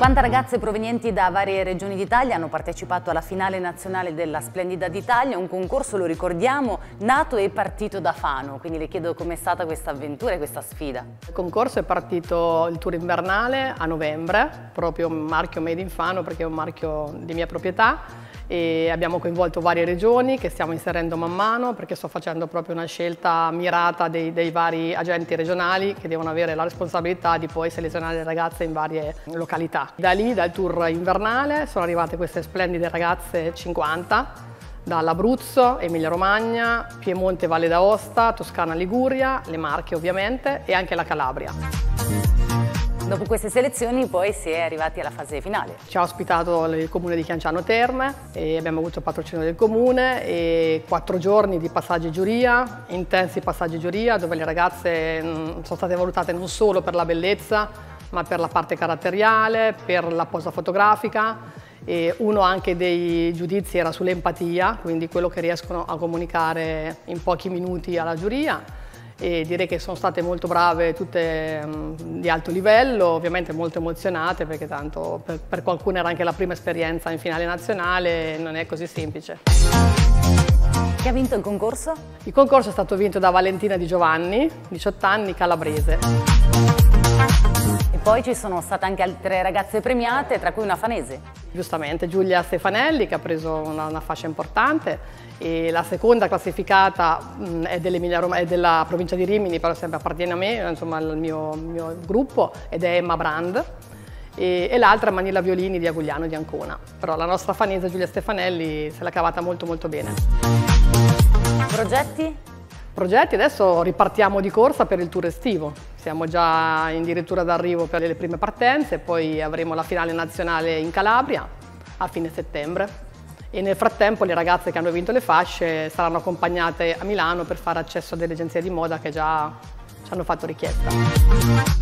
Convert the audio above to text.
50 ragazze provenienti da varie regioni d'Italia hanno partecipato alla finale nazionale della Splendida d'Italia, un concorso, lo ricordiamo, nato e partito da Fano, quindi le chiedo com'è stata questa avventura e questa sfida. Il concorso è partito il tour invernale a novembre, proprio un marchio made in Fano perché è un marchio di mia proprietà e abbiamo coinvolto varie regioni che stiamo inserendo man mano perché sto facendo proprio una scelta mirata dei, dei vari agenti regionali che devono avere la responsabilità di poi selezionare le ragazze in varie località. Da lì, dal tour invernale, sono arrivate queste splendide ragazze 50 dall'Abruzzo, Emilia Romagna, Piemonte, Valle d'Aosta, Toscana, Liguria, le Marche ovviamente e anche la Calabria. Dopo queste selezioni poi si è arrivati alla fase finale. Ci ha ospitato il comune di Chianciano Terme e abbiamo avuto il patrocinio del comune e quattro giorni di passaggi giuria, intensi passaggi giuria dove le ragazze mm, sono state valutate non solo per la bellezza ma per la parte caratteriale, per la posa fotografica e uno anche dei giudizi era sull'empatia, quindi quello che riescono a comunicare in pochi minuti alla giuria e direi che sono state molto brave, tutte um, di alto livello, ovviamente molto emozionate perché tanto per, per qualcuno era anche la prima esperienza in finale nazionale, non è così semplice. Chi ha vinto il concorso? Il concorso è stato vinto da Valentina Di Giovanni, 18 anni, calabrese poi ci sono state anche altre ragazze premiate, tra cui una fanese. Giustamente, Giulia Stefanelli che ha preso una, una fascia importante e la seconda classificata mh, è, è, della provincia di Rimini, però sempre appartiene a me, insomma al mio, mio gruppo, ed è Emma Brand e, e l'altra Manila Violini di Agugliano di Ancona. Però la nostra fanese Giulia Stefanelli se l'ha cavata molto molto bene. Progetti? Progetti, adesso ripartiamo di corsa per il tour estivo, siamo già addirittura d'arrivo per le prime partenze, poi avremo la finale nazionale in Calabria a fine settembre e nel frattempo le ragazze che hanno vinto le fasce saranno accompagnate a Milano per fare accesso a delle agenzie di moda che già ci hanno fatto richiesta.